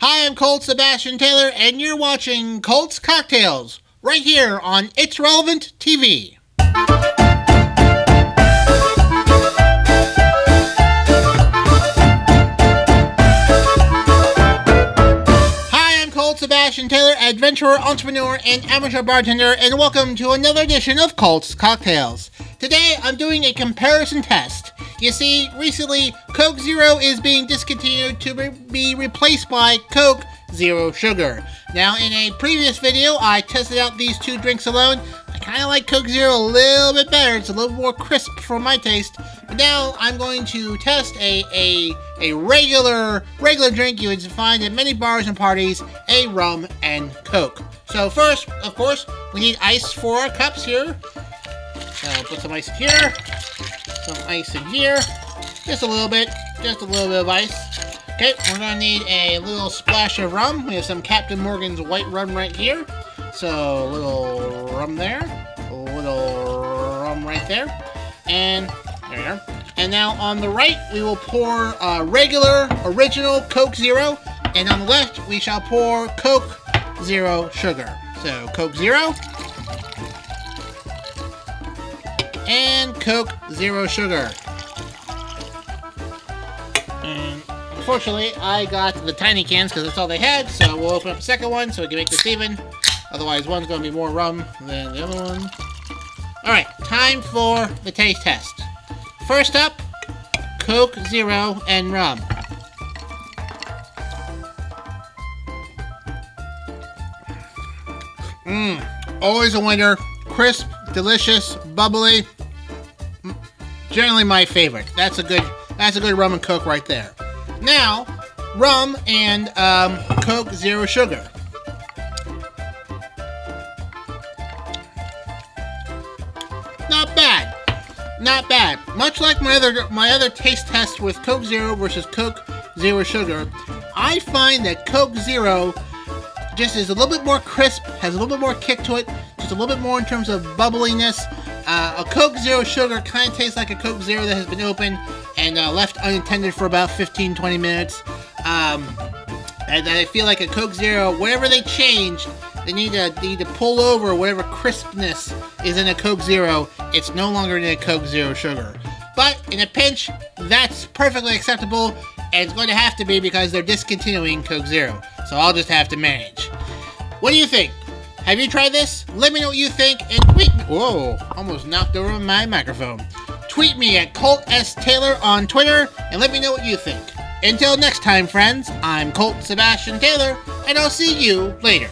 Hi, I'm Colt Sebastian Taylor, and you're watching Colt's Cocktails right here on It's Relevant TV. Sebastian Taylor, adventurer, entrepreneur, and amateur bartender, and welcome to another edition of Colt's Cocktails. Today, I'm doing a comparison test. You see, recently, Coke Zero is being discontinued to re- be replaced by Coke Zero Sugar. Now, in a previous video, I tested out these two drinks alone. I kind of like Coke Zero a little bit better. It's a little more crisp for my taste. But now I'm going to test a a a regular regular drink you would find at many bars and parties, a rum and Coke. So first, of course, we need ice for our cups here. So put some ice here, some ice in here, just a little bit, just a little bit of ice. Okay, we're gonna need a little splash of rum. We have some Captain Morgan's white rum right here. So a little rum there, a little rum right there, and there we are. And now on the right, we will pour uh, regular, original Coke Zero, and on the left, we shall pour Coke Zero Sugar. So Coke Zero, and Coke Zero Sugar. And unfortunately, I got the tiny cans because that's all they had, so we'll open up the second one so we can make this even. Otherwise, one's going to be more rum than the other one. Alright, time for the taste test. First up, Coke Zero and rum. Mmm, always a winner. Crisp, delicious, bubbly. Mm, Generally my favorite. That's a good that's a good rum and coke right there. Now, rum and um, Coke Zero Sugar. Not bad. Much like my other my other taste test with Coke Zero versus Coke Zero Sugar, I find that Coke Zero just is a little bit more crisp, has a little bit more kick to it, just a little bit more in terms of bubbliness. Uh, a Coke Zero Sugar kind of tastes like a Coke Zero that has been opened and uh, left unattended for about 15 20 minutes. Um, and I feel like a Coke Zero, whatever they change, they need to they need to pull over whatever crispness is in a Coke Zero. It's no longer in a Coke Zero Sugar. But in a pinch, that's perfectly acceptable, and it's going to have to be because they're discontinuing Coke Zero. So I'll just have to manage. What do you think? Have you tried this? Let me know what you think and tweet me. Whoa, almost knocked over my microphone. Tweet me at Colt S. Taylor on Twitter and let me know what you think. Until next time, friends, I'm Colt Sebastian Taylor, and I'll see you later.